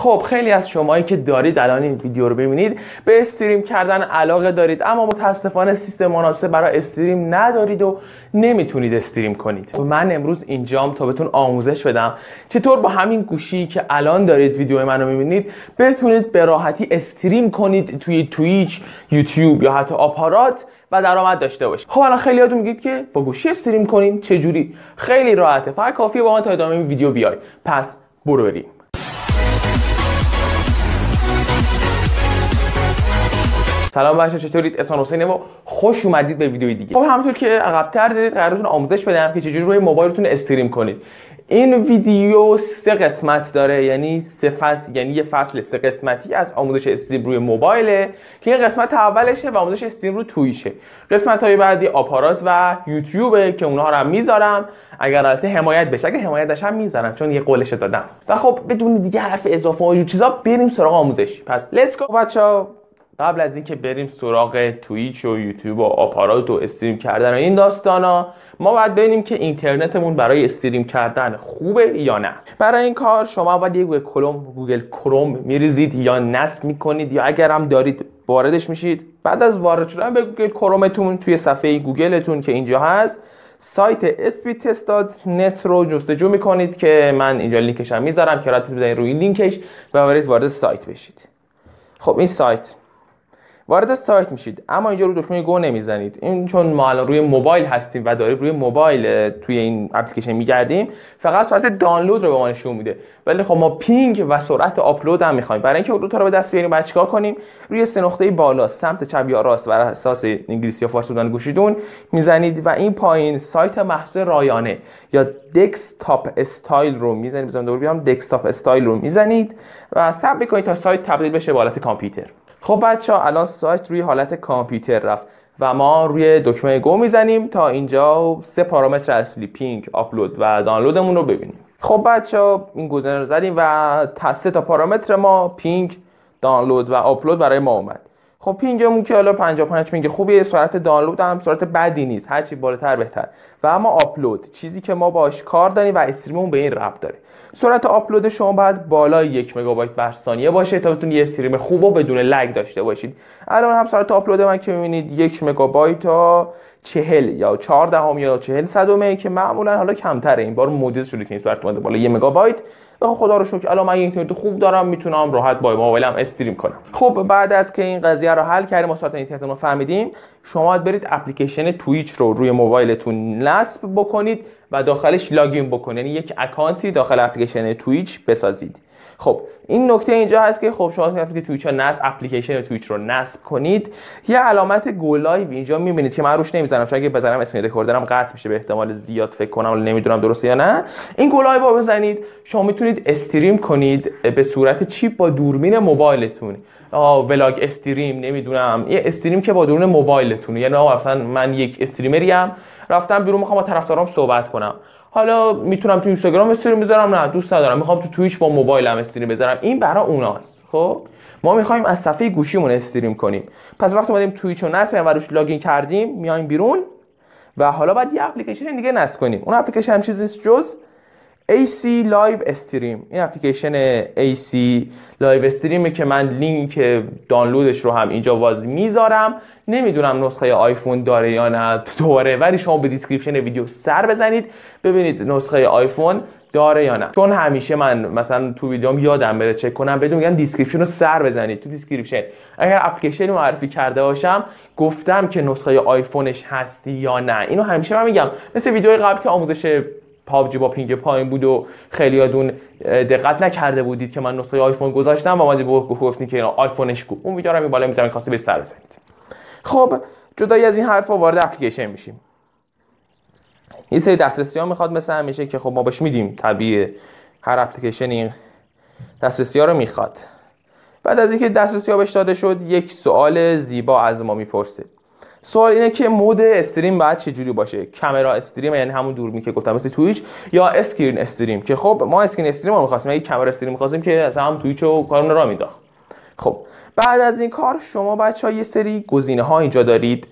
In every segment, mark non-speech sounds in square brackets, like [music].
خب خیلی از شمایی که دارید الان این ویدیو رو ببینید به استریم کردن علاقه دارید اما متاسفانه سیستم مناسب برای استریم ندارید و نمی‌تونید استریم کنید. من امروز اینجام تا بهتون آموزش بدم. چطور با همین گوشی که الان دارید ویدیو منو می‌بینید بتونید به راحتی استریم کنید توی تویچ یوتیوب یا حتی آپارات و درآمد داشته باشید. خب الان خیلی یادتون میگید که با گوشی استریم کنیم چه جوری خیلی راحته. فقط کافیه با من تا ادامه ویدیو بیای. پس برو بریم. سلام بچه چطورید؟ اسم حسینه و خوش اومدید به ویدیوی دیگه. خب همونطور که عقب‌تر دیدید قرارتون آموزش بدم که چجوری روی موبایلتون استریم کنید. این ویدیو سه قسمت داره یعنی سه فصل یعنی یه فصل سه قسمتی از آموزش استریم روی موبایله که این قسمت اولشه و آموزش استریم رو تویشه. قسمت های بعدی آپارات و یوتیوبه که اونها رو هم می‌ذارم. اگر البته حمایت بشه اگه حمایت هم می‌ذارم چون یه قولش دادم. و خب بدون دیگه حرف اضافه و چیزا بریم سراغ آموزش. پس let's go بچا قبل از اینکه بریم سراغ Twitch و یوتیوب و آپارات و stream کردن و این داستانا ما باید ببینیم که اینترنتمون برای stream کردن خوبه یا نه. برای این کار شما باید گوگل کروم گوگل کروم میریزید یا نصب می‌کنید یا اگر هم دارید واردش میشید. بعد از وارد شدن به گوگل کرومتون توی صفحه گوگلتون که اینجا هست سایت speedtest.net رو جستجو می‌کنید که من اینجا لینکش هم می‌ذارم که راحت بدید روی لینکش و برید وارد سایت بشید. خب این سایت وارد سایت میشید. اما اینجا رو دکمه go نمی‌زنید. این چون ما الان روی موبایل هستیم و داریم روی موبایل توی این اپلیکیشن میگردیم فقط سرعت دانلود رو به ما نشون میده. ولی خب ما ping و سرعت آپلود هم می‌خوایم. برای اینکه اون رو به دست بیاریم بعد چیکار کنیم؟ روی سه نقطه بالا سمت چپ یا راست بر اساس انگلیسی یا فارسی بودن گوشیتون می‌زنید و این پایین سایت مخصوص رایانه یا desktop site رو می‌زنید. بزنید دوباره بیام. desktop site رو می‌زنید و صبر می‌کنید تا سایت تبدیل بشه به حالت کامپیوتر. خب بچه ها الان سایت روی حالت کامپیوتر رفت و ما روی دکمه go می‌زنیم تا اینجا سه پارامتر اصلی ping آپلود و دانلودمون رو ببینیم. خب بچه ها این گزینه رو زدیم و سه تا پارامتر ما ping دانلود و آپلود برای ما اومد. خب ping مون که حالا 55 ping خوبیه سرعت دانلود هم سرعت بدی نیست. هرچی بالاتر بهتر. و اما آپلود چیزی که ما باش کار داریم و stream مون به این ربط داره. سرعت آپلود شما باید بالای یک مگابایت بر ثانیه باشه تا بتونید یه stream خوب و بدون lag داشته باشید. الان هم سرعت آپلود من که می‌بینید یک مگابایت تا چهل یا 14 هم یا چهل صدومه که معمولا حالا کمتره. این بار معجزه شده که این سرعت اومده بالا. 1 مگابایت و خدا رو شکر. الان من اینترنت خوب دارم می‌تونم راحت با موبایلم stream کنم. خب بعد از که این قضیه رو حل کردیم تست اینترنت رو فهمیدیم شما برید اپلیکیشن Twitch رو روی موبایلتون نصب بکنید. و داخلش login بکنید یعنی یک اکانتی داخل اپلیکیشن Twitch بسازید. خب این نکته اینجا هست که خب شما که Twitch نصب اپلیکیشن Twitch رو نصب کنید یه علامت go live اینجا می‌بینید که من روش نمی‌زنم چون اگه بزنم screen recorder م قطع میشه به احتمال زیاد فکر کنم نمی‌دونم درسته یا نه. این go live رو بزنید. شما می‌تونید stream کنید به صورت چیپ با دوربین موبایلتون. ولاگ استریم نمی‌دونم. یه استریم که با دوربین موبایلتونه. یعنی مثلا من یک استریمری رفتم بیرون می‌خوام با طرفدارام صحبت کنم. حالا می‌تونم تو اینستاگرام استریم بذارم نه دوست ندارم. می‌خوام تو تویچ با موبایلم استریم بذارم. این برای اوناست خب؟ ما می‌خوایم از صفحه گوشیمون استریم کنیم. پس وقتی اومدیم تویچ رو نصب و روش لاگین کردیم میایم بیرون و حالا باید یه اپلیکیشن دیگه نصب کنیم. اون اپلیکیشن هم چیزی نیست جز AC Live Stream. این اپلیکیشن AC Live Stream که من لینک دانلودش رو هم اینجا باز می‌ذارم. نمی‌دونم نسخه آیفون داره یا نه دوباره ولی شما به description ویدیو سر بزنید ببینید نسخه آیفون داره یا نه. چون همیشه من مثلا تو ویدیوم یادم بره چک کنم بدون میگم description رو سر بزنید تو description. اگر اپلیکیشن معرفی کرده باشم گفتم که نسخه آیفونش هستی یا نه. اینو همیشه من میگم. مثل ویدیوی قبل که آموزش پابجی با پینگ پایین بود و خیلی یادون دقت نکرده بودید که من نسخه آیفون گذاشتم و ما گفتین که آیفونش کو. اون ویدیو رو بالا می‌ذارم کاسه به سر بزنید. خب جدای از این حرفا وارد اپلیکیشن میشیم. یه سری دسترسی ها می‌خواد مثل همیشه که خب ما بهش میدیم. طبیعی هر اپلیکیشن این دسترسی ها رو می‌خواد. بعد از اینکه دسترسی ها بهش داده شد یک سوال زیبا از ما می‌پرسه. سوال اینه که mode stream باید چه جوری باشه؟ camera stream یعنی همون دوربین که گفتم مثل Twitch یا screen stream؟ که خب ما screen stream رو می‌خواستیم اگه camera stream می‌خواستیم که از همون Twitch کارمون راه مینداخت خب بعد از این کار شما بچه ها یه سری گزینه ها اینجا دارید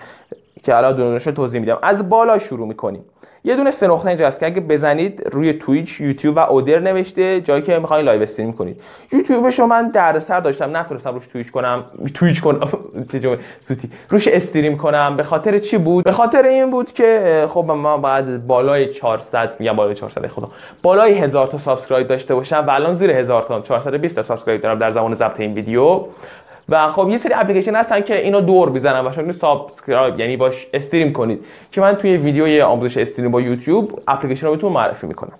که الان دونش رو توضیح میدم. از بالا شروع می‌کنیم. یه دونه سه نقطه اینجاست که اگه بزنید روی Twitch یوتیوب و other نوشته جایی که می‌خواین live stream کنید. یوتیوب شما من دردسر داشتم نتونستم روش Twitch کنم Twitch کنم [laughs] سوتی. روش stream کنم به خاطر چی بود؟ به خاطر این بود که خب ما بعد بالای 400 میگم بالای 400 خدا. بالای 1000 تا subscribe داشته باشم و الان زیر 1000 تا 420 تا subscribe دارم در زمان ضبط این ویدیو. و خب یه سری اپلیکیشن هستن که اینو دور می‌زنن و شما subscribe یعنی باش stream کنید که من توی ویدیوی آموزش stream با یوتیوب اپلیکیشن رو بهتون معرفی می‌کنم.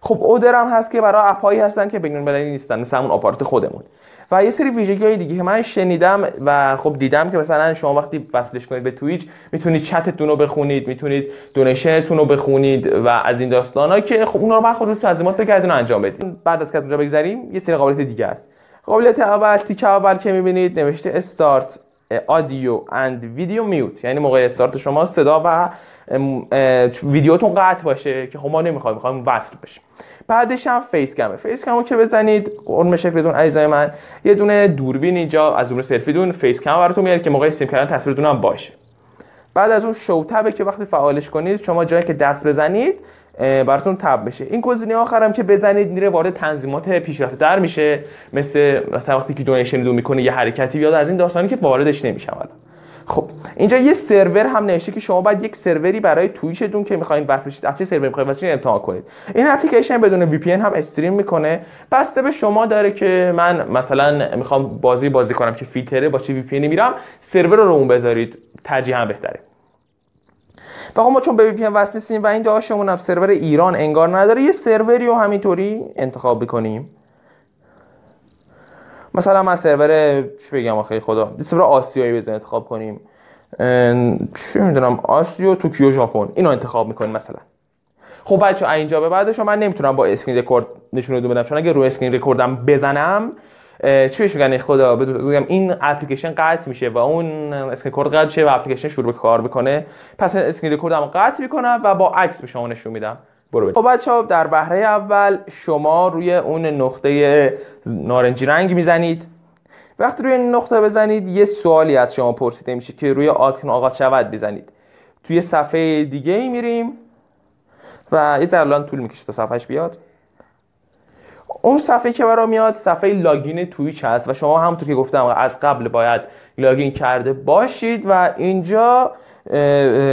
خب other هم هست که برای اپایی هستن که بین المللی نیستن مثل همون آپارات خودمون. و یه سری ویژگی های دیگه که من شنیدم و خب دیدم که مثلا شما وقتی وصلش کنید به تویچ می‌تونید چتتون رو بخونید می‌تونید دونیشنتون رو بخونید و از این داستانا که خب اون رو بعد خودتون تنظیمات بگردین و انجام بدید بعد از که اونجا بگذریم یه سری قابلیت دیگه است. قابلیت اول تیک اول که می‌بینید نوشته استارت آدیو اند ویدیو میوت یعنی موقع استارت شما صدا و ویدیوتون قطع باشه که خب ما نمی‌خوایم می‌خوایم وصل باشه بعدش هم face cam ه face cam و که بزنید قرم شکلتون عزیزای من یه دونه دوربین اینجا از دور سلفیتون face cam براتون میاره که موقع stream کردن تصویرتون هم باشه. بعد از اون show tap ه که وقتی فعالش کنید شما جایی که دست بزنید براتون tap بشه. این گزینه آخرم که بزنید میره وارد تنظیمات پیشرفته تر میشه. مثل مثلا وقتی که donation دو می‌کنه یه حرکتی بیاد از این داستانی که واردش نمیشم الان. خب اینجا یه سرور هم نوشته که شما باید یک سروری برای Twitch تون که می‌خواین وصل بشید از چه سروری می‌خواین وصل امتحان کنید. این اپلیکیشن بدون وی پی هم استریم می‌کنه. بسته به شما داره که من مثلا می‌خوام بازی بازی کنم که فیلتره با چه وی پی میرم سرور رو اون بذارید. ترجیح هم بهتره. و خب ما چون به وی وصل نیستیم و این داشمون هم سرور ایران انگار نداره یه سروری رو همینطوری انتخاب بکنیم. مثلا من سرور چی بگم آخه خدا سرور آسیایی بزن انتخاب کنیم. چی می‌دونم آسیا توکیو ژاپن اینو انتخاب می‌کنیم مثلا. خب بچه اینجا به بعدش من نمی‌تونم با screen record نشون بدم چون اگه رو screen record م بزنم چی بهش میگن؟ خدا بگم این اپلیکیشن قطع میشه و اون screen record قطع میشه و اپلیکیشن شروع به کار بکنه پس screen record م قطع می‌کنم و با عکس به شما نشون میدم. برو خب بچه در وهله اول شما روی اون نقطه نارنجی رنگ می‌زنید. وقتی روی نقطه بزنید یه سوالی از شما پرسیده میشه که روی آیکون آغاز شود بزنید. توی صفحه دیگه ای میریم و یه ذره طول می‌کشه تا صفحهش بیاد. اون صفحه که برا میاد صفحه login Twitch هست و شما همونطور که گفتم از قبل باید login کرده باشید و اینجا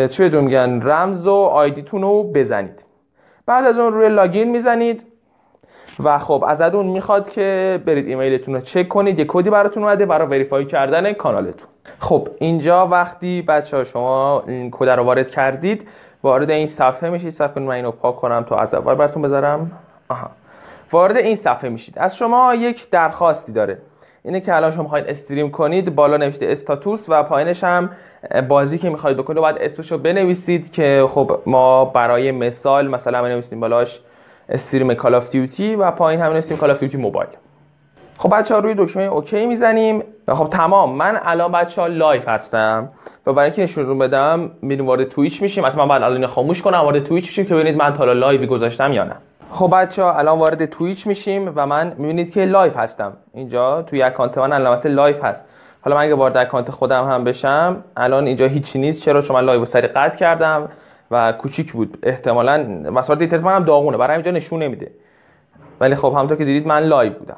چه میگن رمز و ID تون رو بزنید. بعد از اون روی login می‌زنید و خب از اون می‌خواد که برید ایمیلتون رو چک کنید. یه کدی براتون اومده برای وریفای کردن کانالتون. خب اینجا وقتی بچه ها شما این کد رو وارد کردید وارد این صفحه میشید. صفحه من اینو پاک کنم تا از اول براتون بذارم. آها. وارد این صفحه میشید. از شما یک درخواستی داره. اینه که الان شما می‌خواید استریم کنید بالا نوشته استاتوس و پایینش هم بازی که می‌خواید بکنید باید اسمشو بنویسید که خب ما برای مثال مثلا بنویسیم بالاش stream Call of Duty و پایین هم نویسیم Call of Duty Mobile خب بچه ها روی دکمه OK می‌زنیم. و خب تمام. من الان بچه ها live هستم. و برای اینکه نشون رو بدم میریم وارد Twitch میشیم. حتما بعد الان خاموش کنم وارد Twitch میشیم که ببینید من حالا live ی گذاشتم یا نه. خب بچه ها الان وارد Twitch میشیم و من می‌بینید که live هستم. اینجا توی اکانت من علامت live هست. حالا من اگه وارد اکانت خودم هم بشم الان اینجا هیچی نیست. چرا؟ چون من live و سریع قطع کردم و کوچیک بود. احتمالاً مسائل details منم داغونه. برای اینجا نشون نمیده. ولی خب همونطور که دیدید من live بودم.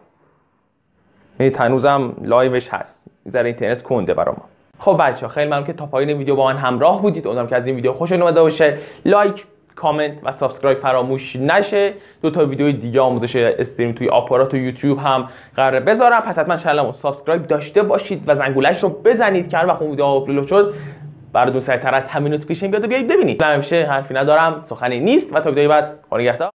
یعنی هنوزم live ش هست. ذره اینترنت کنده برام خب بچه خیلی ممنون که تا پایین ویدیو با من همراه بودید. امیدوارم که از این ویدیو خوشتون اومده باشه. like comment و subscribe فراموش نشه. دو تا ویدیو دیگه آموزش stream توی آپارات و یوتیوب هم قراره بذارم. پس حتما channel مو subscribe داشته باشید و زنگولش رو بزنید که هر وقت اون ویدیو آپلود شد. براتون سریعتر از همین نوتیفیکیشن بیاد و بیایید ببینید. همیشه حرفی ندارم سخنی نیست و تا ویدیو بعد خدا